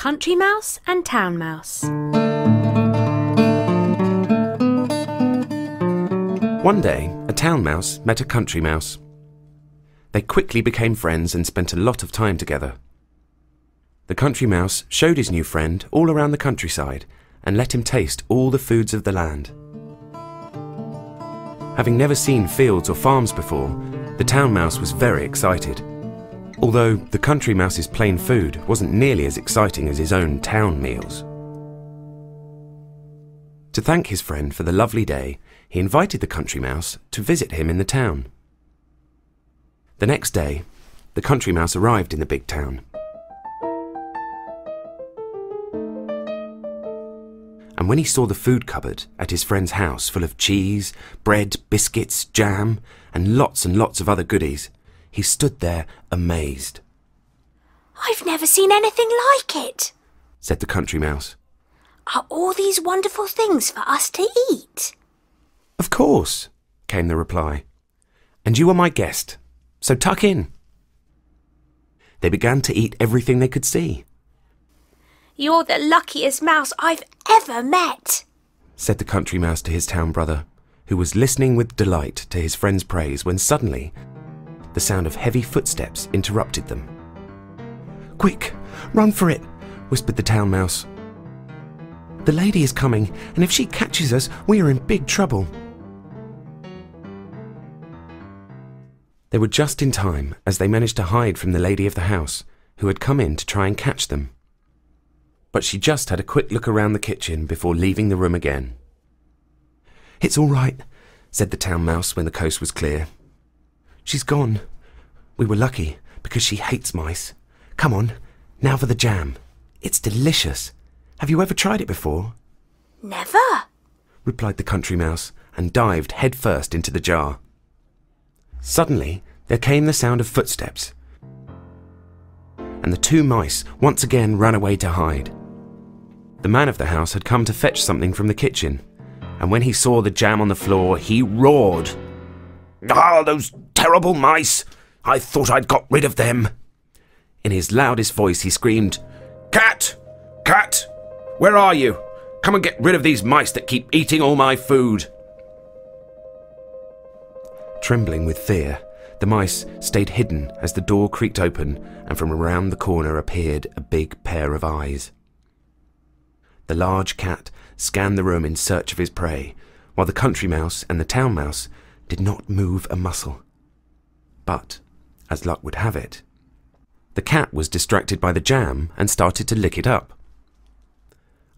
Country Mouse and Town Mouse. One day, a town mouse met a country mouse. They quickly became friends and spent a lot of time together. The country mouse showed his new friend all around the countryside and let him taste all the foods of the land. Having never seen fields or farms before, the town mouse was very excited. Although the country mouse's plain food wasn't nearly as exciting as his own town meals. To thank his friend for the lovely day, he invited the country mouse to visit him in the town. The next day, the country mouse arrived in the big town. And when he saw the food cupboard at his friend's house full of cheese, bread, biscuits, jam, and lots and lots of other goodies, he stood there amazed. I've never seen anything like it, Said the country mouse. Are all these wonderful things for us to eat? Of course, came the reply. And you are my guest, so tuck in. They began to eat everything they could see, You're the luckiest mouse I've ever met. said the country mouse to his town brother, who was listening with delight to his friend's praise when suddenly the sound of heavy footsteps interrupted them. Quick, run for it, whispered the town mouse. The lady is coming, and if she catches us, we are in big trouble. They were just in time as they managed to hide from the lady of the house, who had come in to try and catch them. But she just had a quick look around the kitchen before leaving the room again. It's all right, said the town mouse when the coast was clear. She's gone. We were lucky because she hates mice. Come on, now for the jam. It's delicious. Have you ever tried it before? Never. replied the country mouse and dived headfirst into the jar. Suddenly, there came the sound of footsteps, and the two mice once again ran away to hide. The man of the house had come to fetch something from the kitchen, and when he saw the jam on the floor, he roared. Ah, those terrible mice! I thought I'd got rid of them. In his loudest voice, he screamed, Cat! Cat! Where are you? Come and get rid of these mice that keep eating all my food. Trembling with fear, the mice stayed hidden as the door creaked open and from around the corner appeared a big pair of eyes. The large cat scanned the room in search of his prey, while the country mouse and the town mouse did not move a muscle. But, as luck would have it, the cat was distracted by the jam and started to lick it up.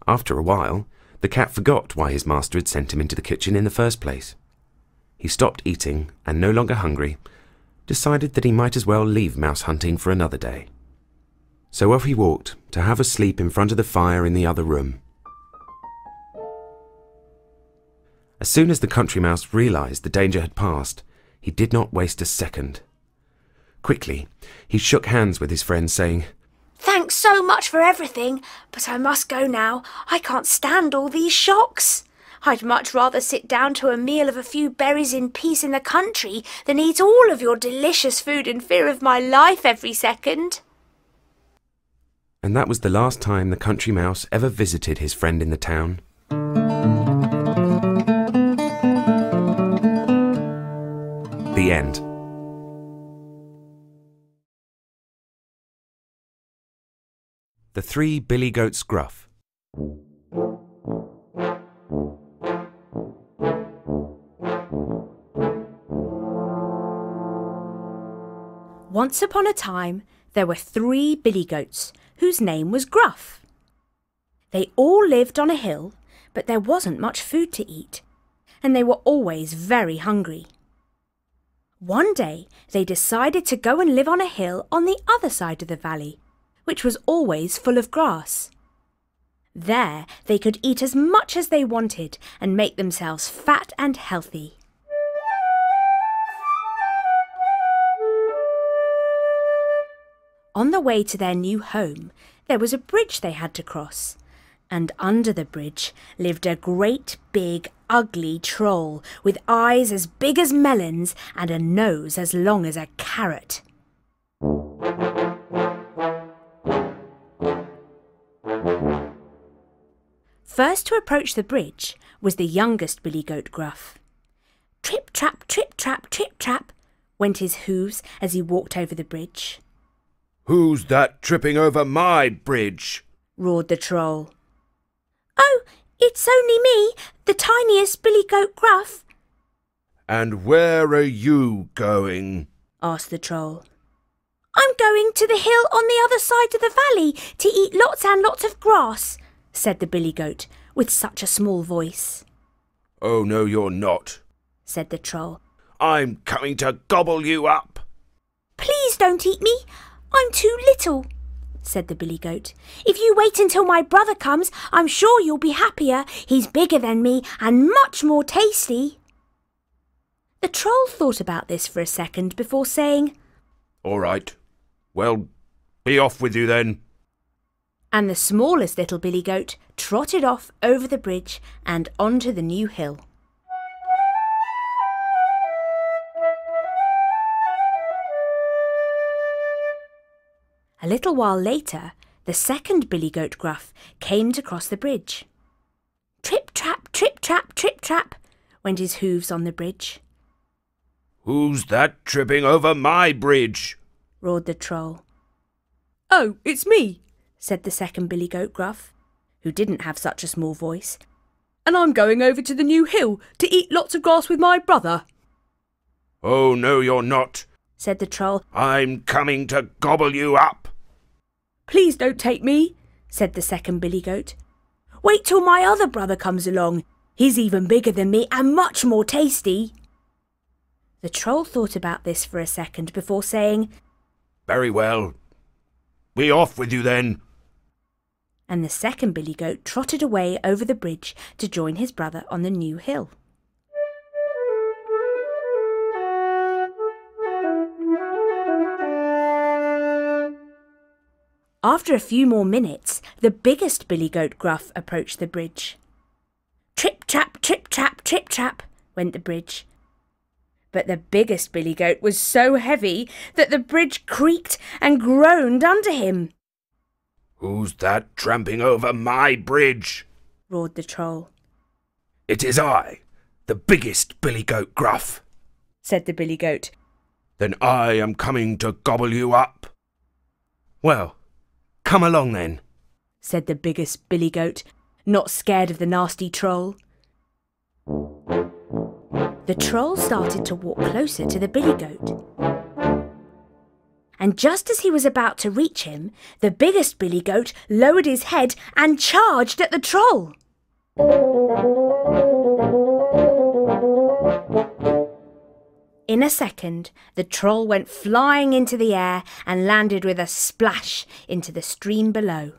After a while, the cat forgot why his master had sent him into the kitchen in the first place. He stopped eating and, no longer hungry, decided that he might as well leave mouse hunting for another day. So off he walked to have a sleep in front of the fire in the other room. As soon as the country mouse realized the danger had passed, he did not waste a second. Quickly, he shook hands with his friend, saying, Thanks so much for everything, but I must go now. I can't stand all these shocks. I'd much rather sit down to a meal of a few berries in peace in the country than eat all of your delicious food in fear of my life every second. And that was the last time the country mouse ever visited his friend in the town. The end. The Three Billy Goats Gruff. Once upon a time, there were three billy goats whose name was Gruff. They all lived on a hill, but there wasn't much food to eat, and they were always very hungry. One day, they decided to go and live on a hill on the other side of the valley, which was always full of grass. There, they could eat as much as they wanted and make themselves fat and healthy. On the way to their new home, there was a bridge they had to cross. And under the bridge lived a great big ugly troll with eyes as big as melons and a nose as long as a carrot. First to approach the bridge was the youngest billy goat Gruff. Trip, trap, trip, trap, trip, trap, went his hooves as he walked over the bridge. Who's that tripping over my bridge? roared the troll. Oh, it's only me, the tiniest billy goat Gruff. And where are you going? asked the troll. I'm going to the hill on the other side of the valley to eat lots and lots of grass, said the billy goat with such a small voice. Oh, no, you're not, said the troll. I'm coming to gobble you up. Please don't eat me. I'm too little, said the billy goat. If you wait until my brother comes, I'm sure you'll be happier. He's bigger than me and much more tasty. The troll thought about this for a second before saying, All right. Well, be off with you then. And the smallest little billy goat trotted off over the bridge and onto the new hill. A little while later, the second billy goat Gruff came to cross the bridge. Trip trap, trip trap, trip trap, went his hooves on the bridge. Who's that tripping over my bridge? roared the troll. Oh, it's me, said the second billy goat Gruff, who didn't have such a small voice. And I'm going over to the new hill to eat lots of grass with my brother. Oh, no, you're not, said the troll. I'm coming to gobble you up. Please don't take me, said the second billy goat. Wait till my other brother comes along. He's even bigger than me and much more tasty. The troll thought about this for a second before saying, Very well. Be off with you then. And the second billy goat trotted away over the bridge to join his brother on the new hill. After a few more minutes, the biggest billy goat Gruff approached the bridge. Trip trap, trip trap, trip trap, went the bridge. But the biggest billy goat was so heavy that the bridge creaked and groaned under him. Who's that tramping over my bridge? roared the troll. It is I, the biggest billy goat Gruff, said the billy goat. Then I am coming to gobble you up. Well, Come along then, said the biggest billy goat, not scared of the nasty troll. The troll started to walk closer to the billy goat. And just as he was about to reach him, the biggest billy goat lowered his head and charged at the troll. In a second, the troll went flying into the air and landed with a splash into the stream below.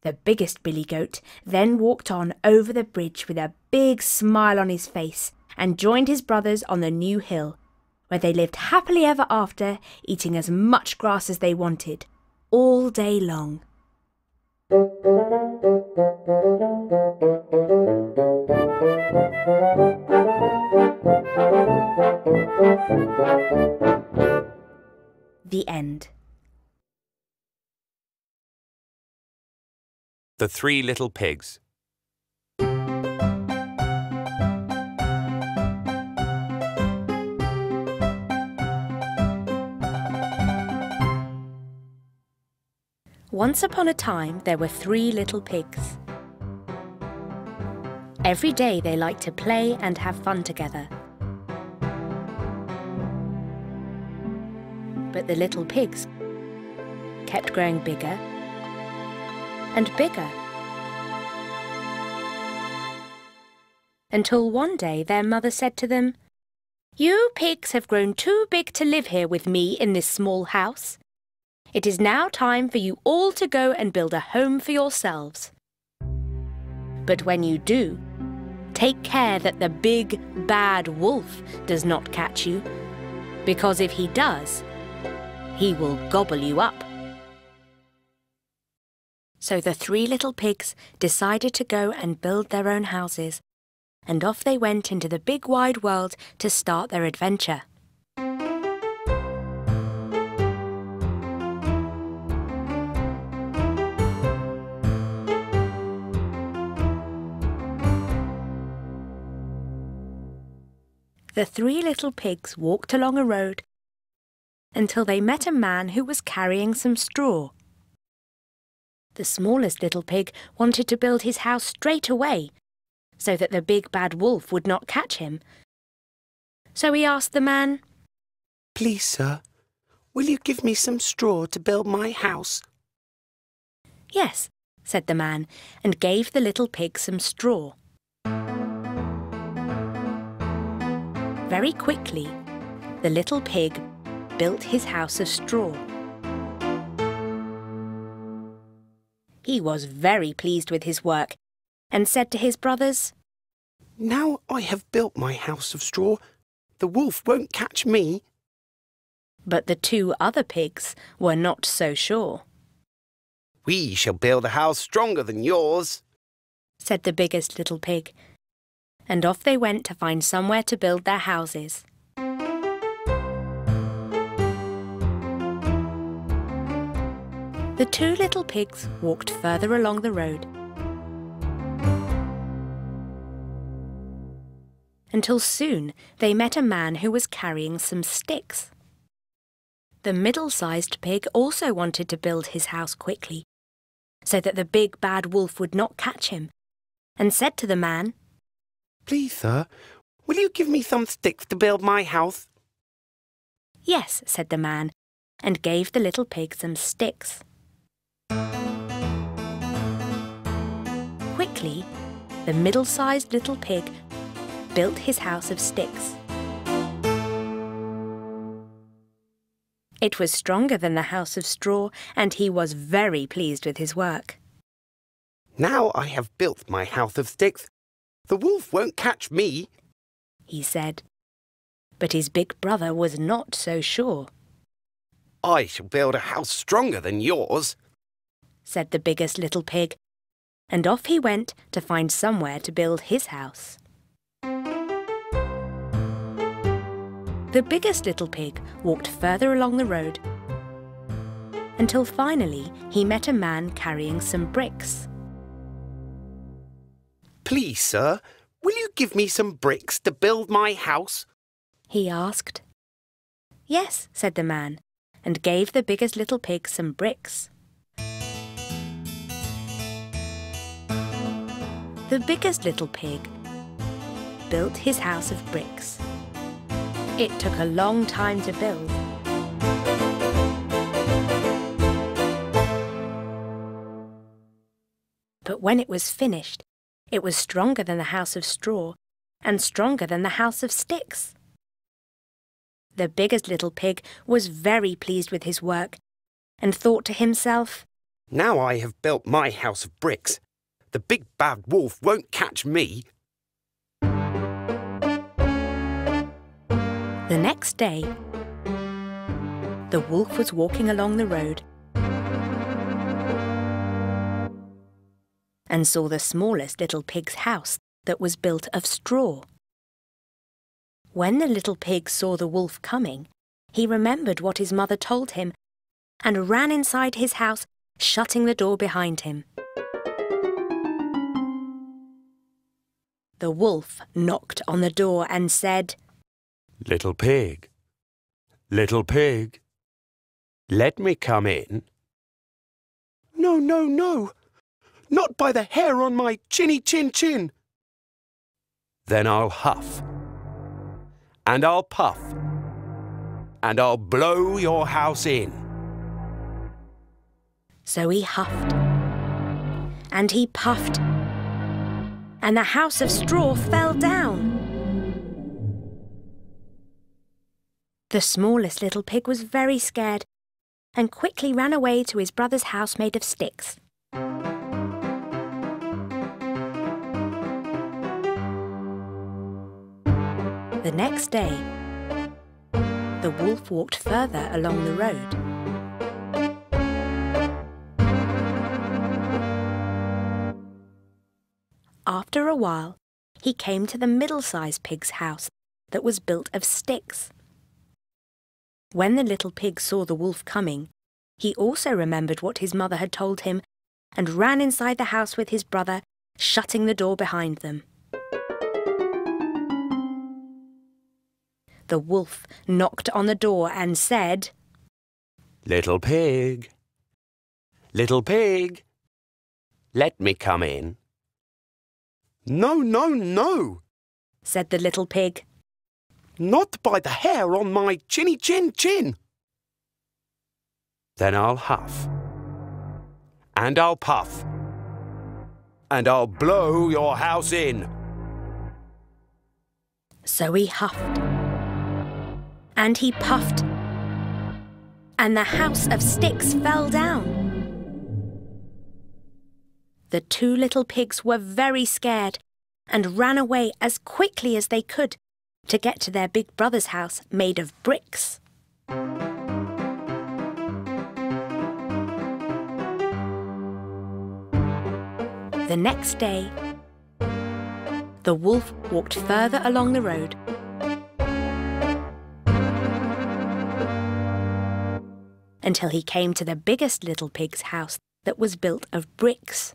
The biggest billy goat then walked on over the bridge with a big smile on his face and joined his brothers on the new hill, where they lived happily ever after, eating as much grass as they wanted, all day long. The end. The Three Little Pigs. Once upon a time, there were three little pigs. Every day they liked to play and have fun together. But the little pigs kept growing bigger and bigger. Until one day their mother said to them, You pigs have grown too big to live here with me in this small house. It is now time for you all to go and build a home for yourselves. But when you do, take care that the big, bad wolf does not catch you, because if he does, he will gobble you up. So the three little pigs decided to go and build their own houses, and off they went into the big wide world to start their adventure. The three little pigs walked along a road until they met a man who was carrying some straw. The smallest little pig wanted to build his house straight away so that the big bad wolf would not catch him. So he asked the man, Please, sir, will you give me some straw to build my house? Yes, said the man, and gave the little pig some straw. Very quickly, the little pig built his house of straw. He was very pleased with his work and said to his brothers, Now I have built my house of straw, the wolf won't catch me. But the two other pigs were not so sure. We shall build a house stronger than yours, said the biggest little pig, and off they went to find somewhere to build their houses. The two little pigs walked further along the road until soon they met a man who was carrying some sticks. The middle-sized pig also wanted to build his house quickly, so that the big bad wolf would not catch him, and said to the man, Please, sir, will you give me some sticks to build my house? Yes, said the man, and gave the little pig some sticks. Quickly, the middle-sized little pig built his house of sticks. It was stronger than the house of straw, and he was very pleased with his work. Now I have built my house of sticks. The wolf won't catch me, he said. But his big brother was not so sure. I shall build a house stronger than yours, said the biggest little pig, and off he went to find somewhere to build his house. The biggest little pig walked further along the road until finally he met a man carrying some bricks. Please, sir, will you give me some bricks to build my house? He asked. Yes, said the man, and gave the biggest little pig some bricks. The biggest little pig built his house of bricks. It took a long time to build. But when it was finished, it was stronger than the house of straw and stronger than the house of sticks. The biggest little pig was very pleased with his work and thought to himself, Now I have built my house of bricks. The big bad wolf won't catch me. The next day, the wolf was walking along the road and saw the smallest little pig's house that was built of straw. When the little pig saw the wolf coming, he remembered what his mother told him and ran inside his house, shutting the door behind him. The wolf knocked on the door and said, Little pig, little pig, let me come in. No, no, no, not by the hair on my chinny chin chin. Then I'll huff, and I'll puff, and I'll blow your house in. So he huffed, and he puffed, and the house of straw fell down. The smallest little pig was very scared and quickly ran away to his brother's house made of sticks. The next day, the wolf walked further along the road. After a while, he came to the middle-sized pig's house that was built of sticks. When the little pig saw the wolf coming, he also remembered what his mother had told him and ran inside the house with his brother, shutting the door behind them. The wolf knocked on the door and said, Little pig, little pig, let me come in. No, no, no, said the little pig. not by the hair on my chinny chin chin. Then I'll huff, and I'll puff, and I'll blow your house in. So he huffed, and he puffed, and the house of sticks fell down. The two little pigs were very scared and ran away as quickly as they could to get to their big brother's house made of bricks. The next day, the wolf walked further along the road. Until he came to the biggest little pig's house that was built of bricks.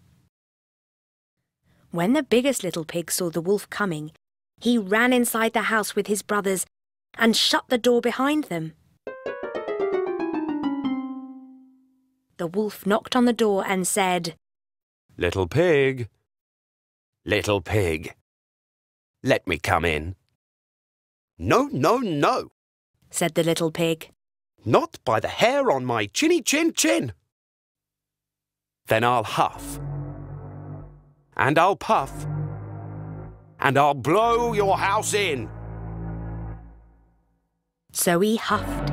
When the biggest little pig saw the wolf coming, he ran inside the house with his brothers and shut the door behind them. The wolf knocked on the door and said, Little pig, little pig, let me come in. No, no, no, said the little pig. Not by the hair on my chinny chin chin. Then I'll huff, and I'll puff, and I'll blow your house in. So he huffed,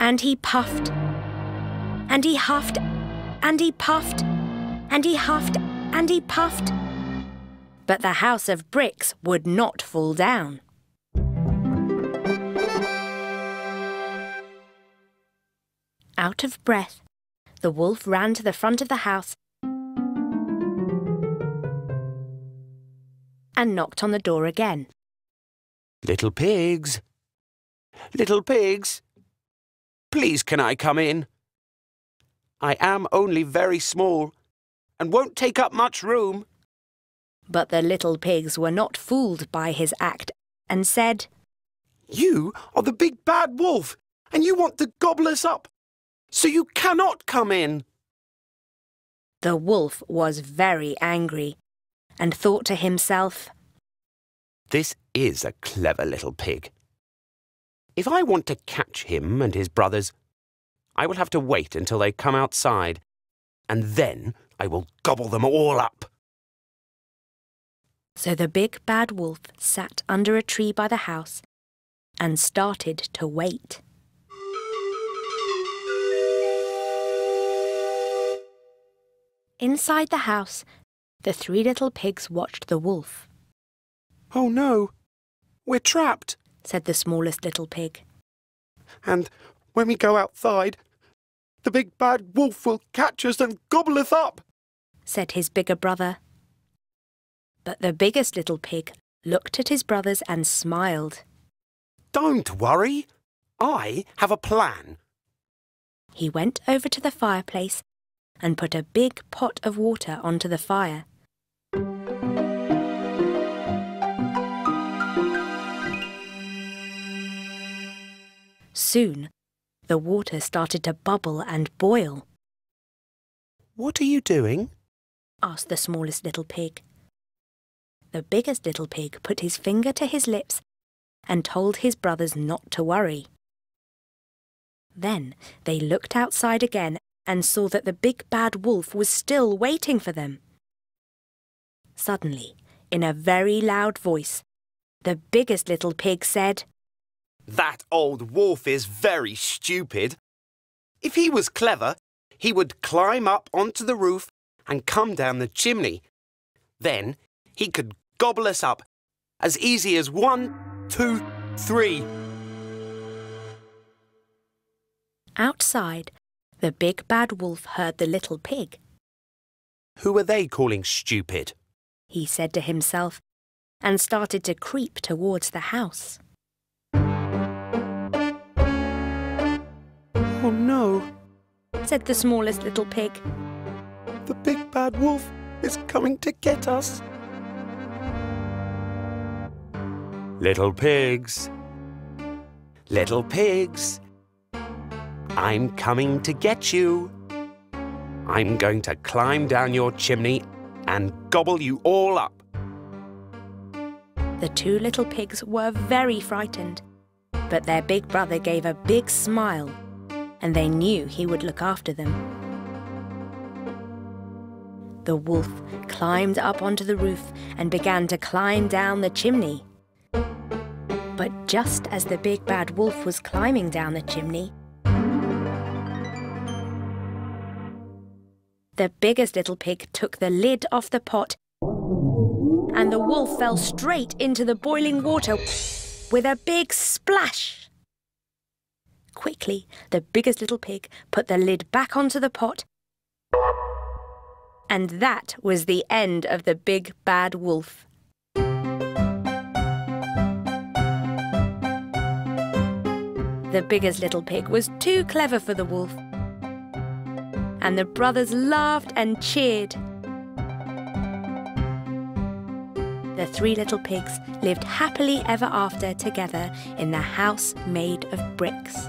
and he puffed, and he huffed, and he puffed, and he huffed, and he puffed. But the house of bricks would not fall down. Out of breath, the wolf ran to the front of the house and knocked on the door again. Little pigs, little pigs, please can I come in? I am only very small and won't take up much room. But the little pigs were not fooled by his act and said, You are the big bad wolf, and you want to gobble us up, so you cannot come in. The wolf was very angry and thought to himself, This is a clever little pig. If I want to catch him and his brothers, I will have to wait until they come outside, and then I will gobble them all up. So the big bad wolf sat under a tree by the house and started to wait. Inside the house, the three little pigs watched the wolf, Oh no, we're trapped. said the smallest little pig. And when we go outside, the big bad wolf will catch us and gobble us up. said his bigger brother. But the biggest little pig looked at his brothers and smiled. Don't worry, I have a plan. He went over to the fireplace and put a big pot of water onto the fire. Soon, the water started to bubble and boil, What are you doing? asked the smallest little pig. The biggest little pig put his finger to his lips and told his brothers not to worry. Then they looked outside again and saw that the big bad wolf was still waiting for them. Suddenly, in a very loud voice, the biggest little pig said, That old wolf is very stupid. If he was clever, he would climb up onto the roof and come down the chimney. Then he could gobble us up as easy as one, two, three. Outside, the big bad wolf heard the little pig. Who are they calling stupid? He said to himself, and started to creep towards the house. Oh no, Said the smallest little pig. the big bad wolf is coming to get us. Little pigs, little pigs. I'm coming to get you. I'm going to climb down your chimney and gobble you all up. The two little pigs were very frightened, but their big brother gave a big smile, and they knew he would look after them. The wolf climbed up onto the roof and began to climb down the chimney. But just as the big bad wolf was climbing down the chimney, the biggest little pig took the lid off the pot and the wolf fell straight into the boiling water with a big splash. Quickly, the biggest little pig put the lid back onto the pot, and that was the end of the big bad wolf. The biggest little pig was too clever for the wolf, and the brothers laughed and cheered. the three little pigs lived happily ever after together in the house made of bricks.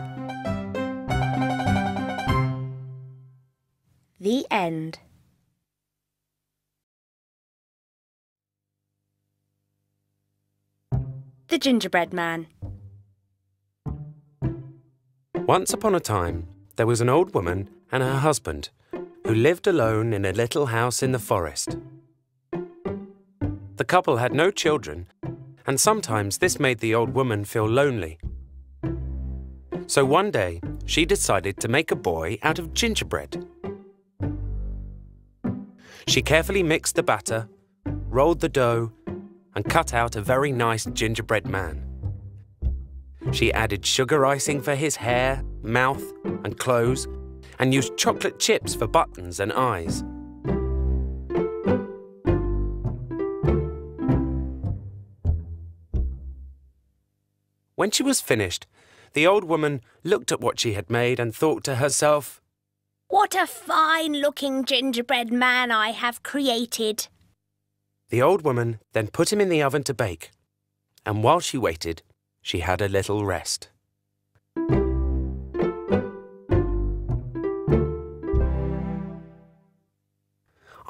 The end. The Gingerbread Man. Once upon a time, there was an old woman and her husband who lived alone in a little house in the forest. The couple had no children, and sometimes this made the old woman feel lonely. So one day, she decided to make a boy out of gingerbread. She carefully mixed the batter, rolled the dough, and cut out a very nice gingerbread man. She added sugar icing for his hair, mouth, and clothes, and used chocolate chips for buttons and eyes. When she was finished, the old woman looked at what she had made and thought to herself, What a fine looking gingerbread man I have created. The old woman then put him in the oven to bake, and while she waited, she had a little rest.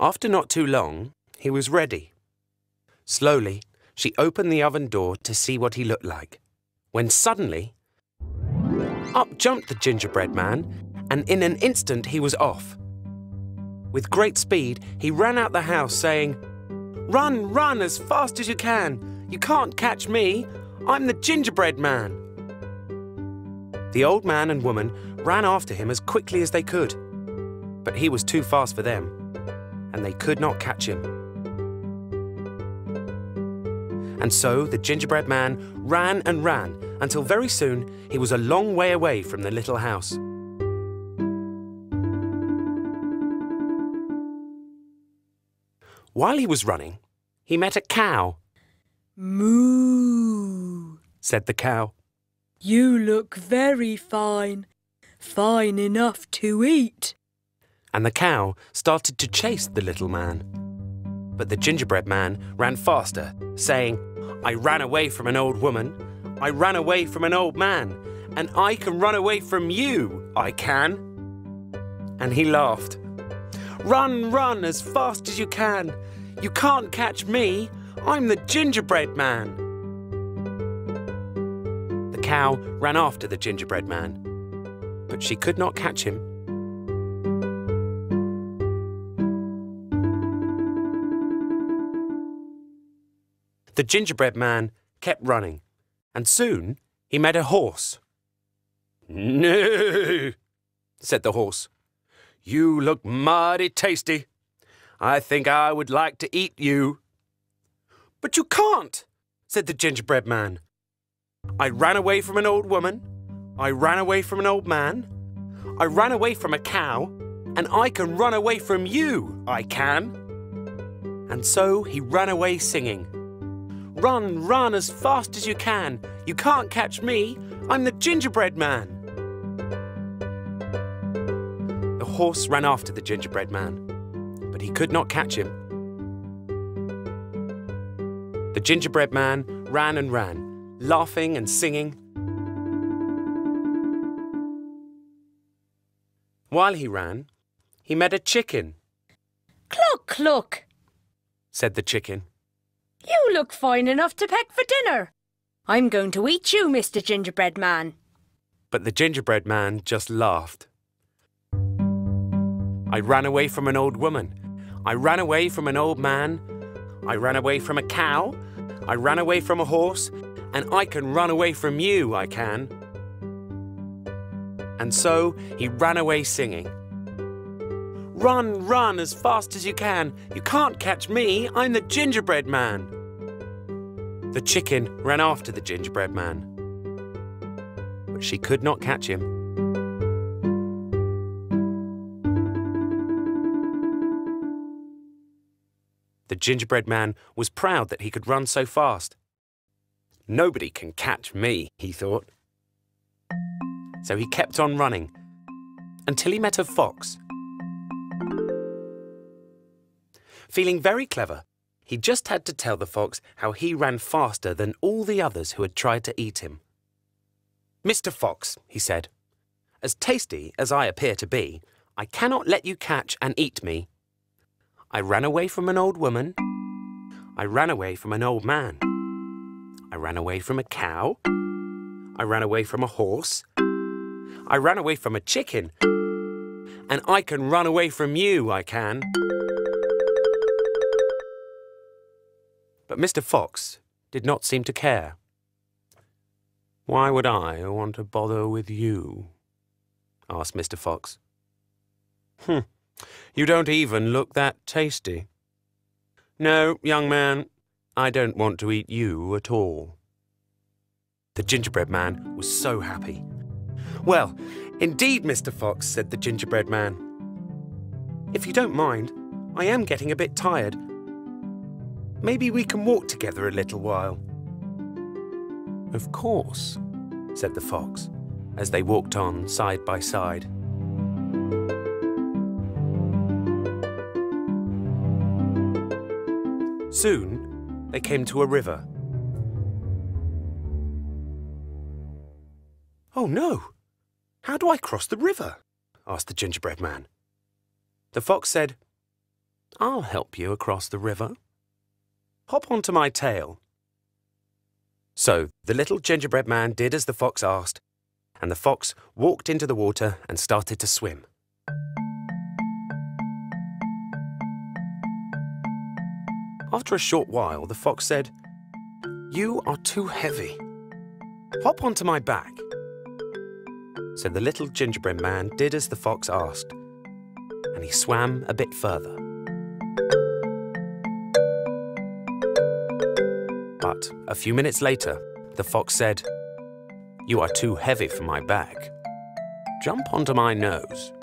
After not too long, he was ready. Slowly, she opened the oven door to see what he looked like when suddenly, up jumped the gingerbread man, and in an instant he was off. With great speed, he ran out the house, saying, Run, run as fast as you can. You can't catch me. I'm the gingerbread man. The old man and woman ran after him as quickly as they could, but he was too fast for them, and they could not catch him. And so the gingerbread man ran and ran until very soon he was a long way away from the little house. While he was running, he met a cow. Moo, said the cow. You look very fine, fine enough to eat. And the cow started to chase the little man. But the gingerbread man ran faster, saying, I ran away from an old woman I ran away from an old man, and I can run away from you, I can. And he laughed. Run, run as fast as you can. You can't catch me. I'm the gingerbread man. The cow ran after the gingerbread man, but she could not catch him. The gingerbread man kept running and soon he met a horse. No, said the horse. You look mighty tasty. I think I would like to eat you. But you can't, said the gingerbread man. I ran away from an old woman. I ran away from an old man. I ran away from a cow. And I can run away from you, I can. And so he ran away singing. Run, run as fast as you can. You can't catch me. I'm the gingerbread man. The horse ran after the gingerbread man, but he could not catch him. The gingerbread man ran and ran, laughing and singing. While he ran, he met a chicken. Cluck, cluck, said the chicken. You look fine enough to peck for dinner. I'm going to eat you, Mr. Gingerbread Man. But the gingerbread man just laughed. I ran away from an old woman. I ran away from an old man. I ran away from a cow. I ran away from a horse. And I can run away from you, I can. And so he ran away singing. Run, run as fast as you can. You can't catch me. I'm the gingerbread man. The chicken ran after the gingerbread man but she could not catch him. The gingerbread man was proud that he could run so fast. Nobody can catch me, he thought. So he kept on running until he met a fox. Feeling very clever, he just had to tell the fox how he ran faster than all the others who had tried to eat him. Mr. Fox, he said, as tasty as I appear to be, I cannot let you catch and eat me. I ran away from an old woman. I ran away from an old man. I ran away from a cow. I ran away from a horse. I ran away from a chicken. And I can run away from you, I can. But Mr. Fox did not seem to care. Why would I want to bother with you? asked Mr. Fox. Hm, you don't even look that tasty. No, young man, I don't want to eat you at all. The gingerbread man was so happy. Well, indeed, Mr. Fox, said the gingerbread man. If you don't mind, I am getting a bit tired. Maybe we can walk together a little while. Of course, said the fox, as they walked on side by side. Soon, they came to a river. Oh no! How do I cross the river? asked the gingerbread man. The fox said, I'll help you across the river. Hop onto my tail. So the little gingerbread man did as the fox asked, and the fox walked into the water and started to swim. After a short while, the fox said, You are too heavy. Hop onto my back. So the little gingerbread man did as the fox asked, and he swam a bit further. But a few minutes later, the fox said, You are too heavy for my back. Jump onto my nose.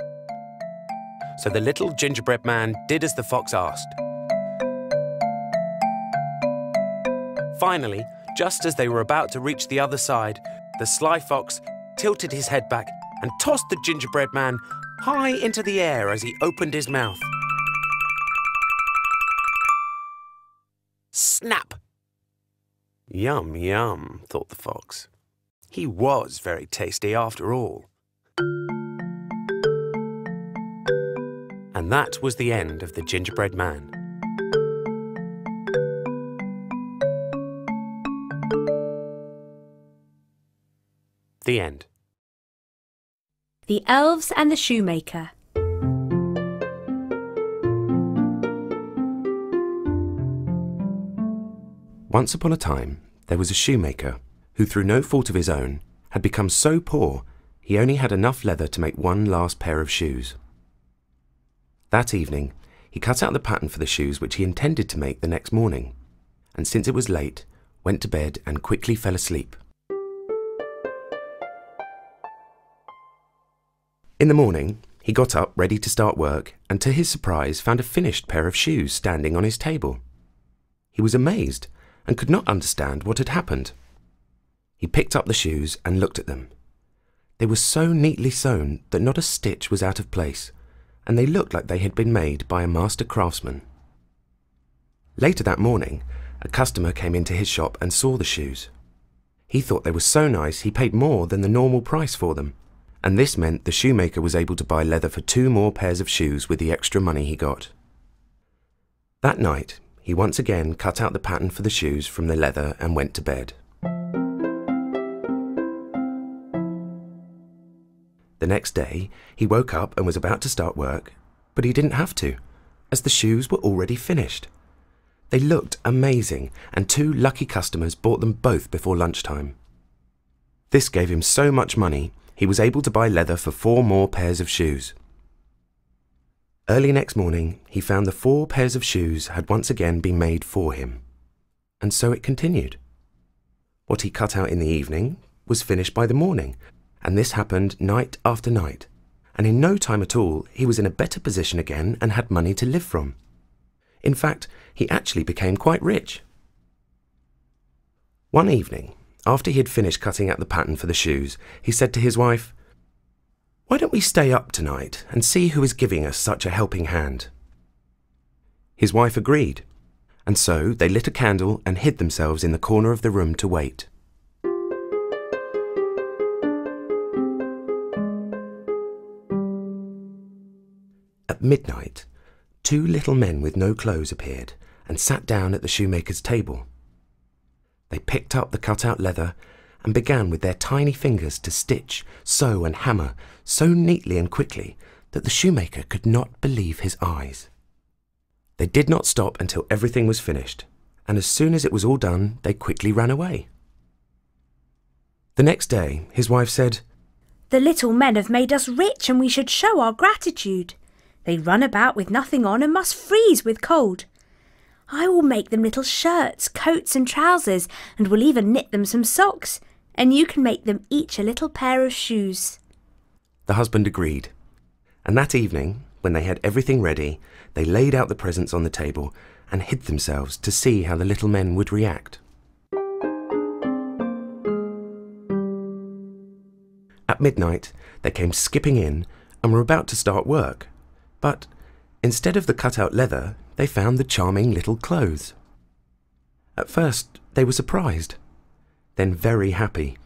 So the little gingerbread man did as the fox asked. Finally, just as they were about to reach the other side, the sly fox tilted his head back and tossed the gingerbread man high into the air as he opened his mouth. Snap! Yum, yum, thought the fox. He was very tasty after all. And that was the end of the gingerbread man. The end. The Elves and the Shoemaker. Once upon a time, there was a shoemaker who, through no fault of his own, had become so poor he only had enough leather to make one last pair of shoes. That evening, he cut out the pattern for the shoes which he intended to make the next morning, and since it was late, went to bed and quickly fell asleep. In the morning, he got up ready to start work and to his surprise found a finished pair of shoes standing on his table. He was amazed and could not understand what had happened. He picked up the shoes and looked at them. They were so neatly sewn that not a stitch was out of place, and they looked like they had been made by a master craftsman. Later that morning, a customer came into his shop and saw the shoes. He thought they were so nice he paid more than the normal price for them, and this meant the shoemaker was able to buy leather for two more pairs of shoes with the extra money he got. That night, he once again cut out the pattern for the shoes from the leather and went to bed. The next day, he woke up and was about to start work, but he didn't have to, as the shoes were already finished. They looked amazing, and two lucky customers bought them both before lunchtime. This gave him so much money, he was able to buy leather for four more pairs of shoes. Early next morning, he found the four pairs of shoes had once again been made for him. And so it continued. What he cut out in the evening was finished by the morning, and this happened night after night, and in no time at all he was in a better position again and had money to live from. In fact, he actually became quite rich. One evening, after he had finished cutting out the pattern for the shoes, he said to his wife, Why don't we stay up tonight and see who is giving us such a helping hand? His wife agreed, and so they lit a candle and hid themselves in the corner of the room to wait. At midnight, two little men with no clothes appeared and sat down at the shoemaker's table. They picked up the cut-out leather and began with their tiny fingers to stitch, sew, and hammer so neatly and quickly that the shoemaker could not believe his eyes. They did not stop until everything was finished, and as soon as it was all done, they quickly ran away. The next day, his wife said, The little men have made us rich, and we should show our gratitude. They run about with nothing on and must freeze with cold. I will make them little shirts, coats, and trousers, and will even knit them some socks, and you can make them each a little pair of shoes. The husband agreed, and that evening, when they had everything ready, they laid out the presents on the table and hid themselves to see how the little men would react. At midnight, they came skipping in and were about to start work, but instead of the cut-out leather, they found the charming little clothes. At first, they were surprised, then very happy.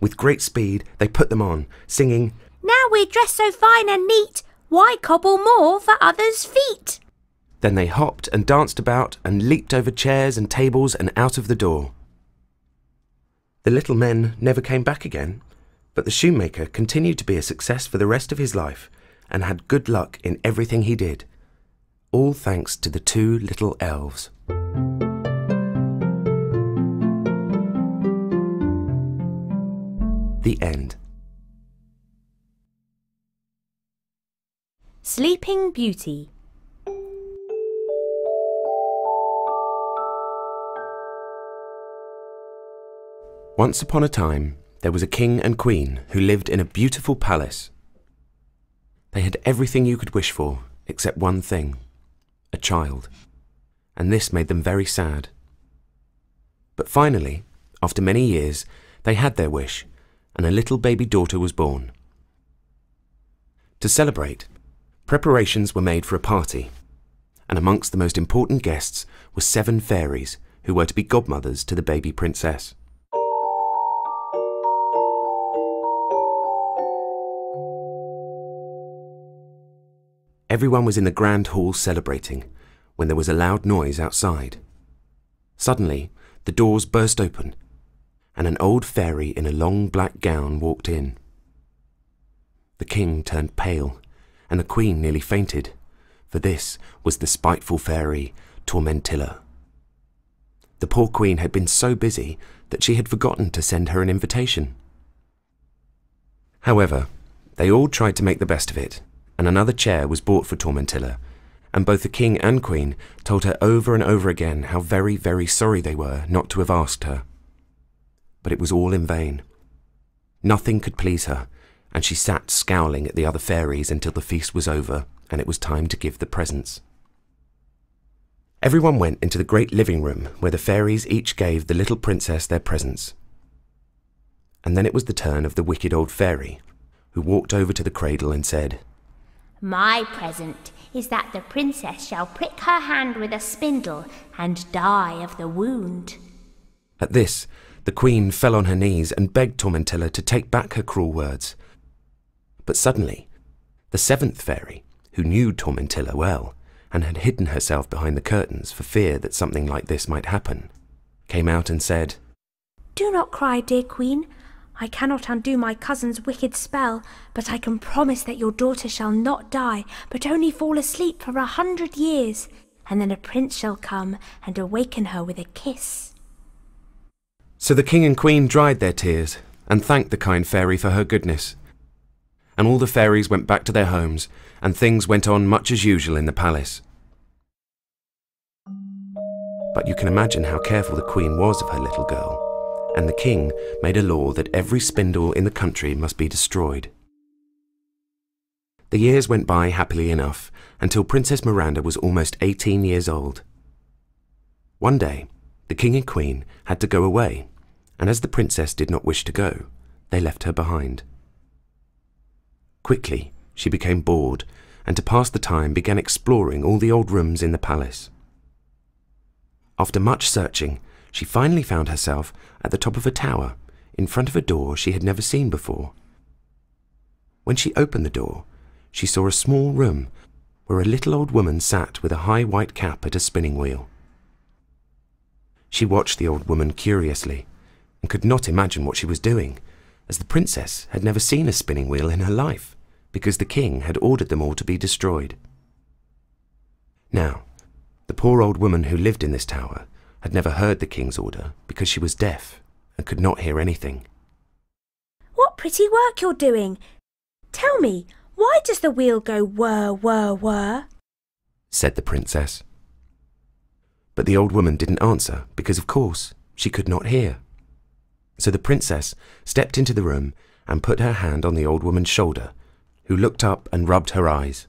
With great speed, they put them on, singing, Now we're dressed so fine and neat, why cobble more for others' feet? Then they hopped and danced about and leaped over chairs and tables and out of the door. The little men never came back again, but the shoemaker continued to be a success for the rest of his life and had good luck in everything he did, all thanks to the two little elves. The end. Sleeping Beauty. Once upon a time, there was a king and queen who lived in a beautiful palace. They had everything you could wish for, except one thing a child. And this made them very sad. But finally, after many years, they had their wish, and a little baby daughter was born. To celebrate, preparations were made for a party, and amongst the most important guests were seven fairies who were to be godmothers to the baby princess. Everyone was in the grand hall celebrating when there was a loud noise outside. Suddenly, the doors burst open, and an old fairy in a long black gown walked in. The king turned pale, and the queen nearly fainted, for this was the spiteful fairy Tormentilla. The poor queen had been so busy that she had forgotten to send her an invitation. However, they all tried to make the best of it and another chair was bought for Tormentilla, and both the king and queen told her over and over again how very, very sorry they were not to have asked her. But it was all in vain. Nothing could please her, and she sat scowling at the other fairies until the feast was over and it was time to give the presents. Everyone went into the great living room where the fairies each gave the little princess their presents. And then it was the turn of the wicked old fairy, who walked over to the cradle and said, My present is that the princess shall prick her hand with a spindle and die of the wound. At this, the queen fell on her knees and begged Tormentilla to take back her cruel words. But suddenly, the seventh fairy, who knew Tormentilla well, and had hidden herself behind the curtains for fear that something like this might happen, came out and said, Do not cry, dear Queen. I cannot undo my cousin's wicked spell, but I can promise that your daughter shall not die, but only fall asleep for a hundred years, and then a prince shall come and awaken her with a kiss. So the king and queen dried their tears and thanked the kind fairy for her goodness. And all the fairies went back to their homes, and things went on much as usual in the palace. But you can imagine how careful the queen was of her little girl, and the king made a law that every spindle in the country must be destroyed. The years went by happily enough until Princess Miranda was almost 18 years old. One day, the king and queen had to go away, and as the princess did not wish to go, they left her behind. Quickly, she became bored, and to pass the time began exploring all the old rooms in the palace. After much searching, she finally found herself at the top of a tower, in front of a door she had never seen before. When she opened the door, she saw a small room where a little old woman sat with a high white cap at a spinning wheel. She watched the old woman curiously and could not imagine what she was doing, as the princess had never seen a spinning wheel in her life, because the king had ordered them all to be destroyed. Now, the poor old woman who lived in this tower had never heard the king's order because she was deaf and could not hear anything. What pretty work you're doing! Tell me, why does the wheel go whir, whir, whir? said the princess. But the old woman didn't answer because, of course, she could not hear. So the princess stepped into the room and put her hand on the old woman's shoulder, who looked up and rubbed her eyes.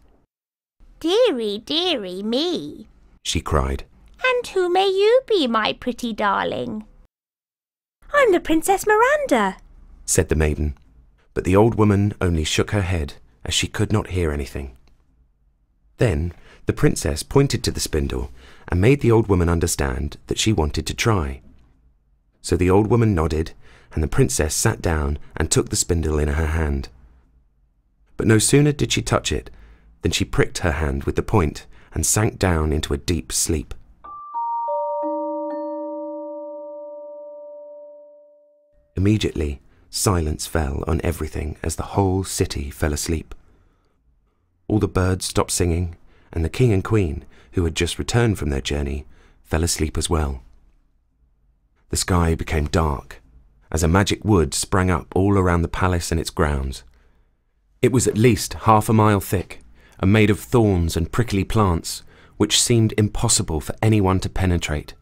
Deary, deary me. She cried. And who may you be, my pretty darling? I'm the Princess Miranda, said the maiden. But the old woman only shook her head, as she could not hear anything. Then the princess pointed to the spindle and made the old woman understand that she wanted to try. So the old woman nodded, and the princess sat down and took the spindle in her hand. But no sooner did she touch it than she pricked her hand with the point and sank down into a deep sleep. Immediately, silence fell on everything as the whole city fell asleep. All the birds stopped singing, and the king and queen, who had just returned from their journey, fell asleep as well. The sky became dark as a magic wood sprang up all around the palace and its grounds. It was at least half a mile thick and made of thorns and prickly plants, which seemed impossible for anyone to penetrate.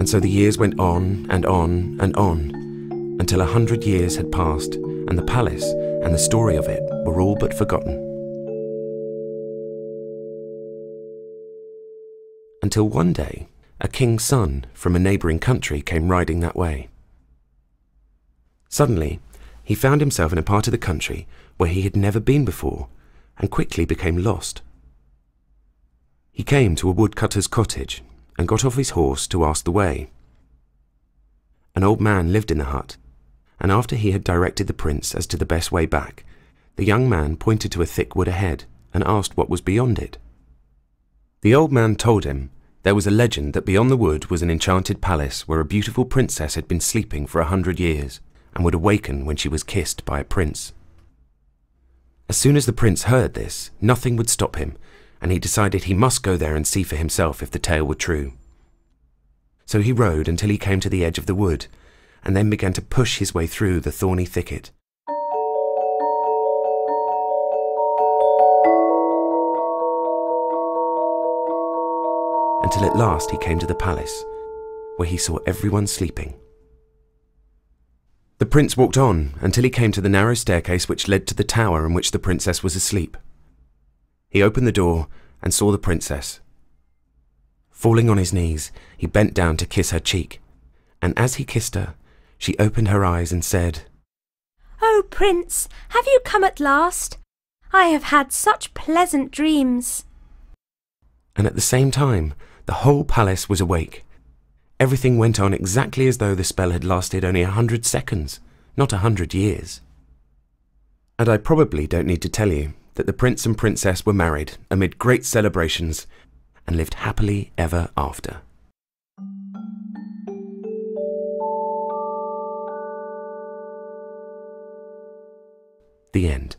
And so the years went on and on and on until a hundred years had passed and the palace and the story of it were all but forgotten. Until one day, a king's son from a neighbouring country came riding that way. Suddenly, he found himself in a part of the country where he had never been before and quickly became lost. He came to a woodcutter's cottage and got off his horse to ask the way. An old man lived in the hut, and after he had directed the prince as to the best way back, the young man pointed to a thick wood ahead and asked what was beyond it. The old man told him there was a legend that beyond the wood was an enchanted palace where a beautiful princess had been sleeping for a hundred years and would awaken when she was kissed by a prince. As soon as the prince heard this, nothing would stop him, and he decided he must go there and see for himself if the tale were true. So he rode until he came to the edge of the wood, and then began to push his way through the thorny thicket. Until at last he came to the palace, where he saw everyone sleeping. The prince walked on until he came to the narrow staircase which led to the tower in which the princess was asleep. He opened the door and saw the princess. Falling on his knees, he bent down to kiss her cheek, and as he kissed her, she opened her eyes and said, Oh, Prince, have you come at last? I have had such pleasant dreams. And at the same time, the whole palace was awake. Everything went on exactly as though the spell had lasted only a hundred seconds, not a hundred years. And I probably don't need to tell you that the prince and princess were married amid great celebrations and lived happily ever after. The end.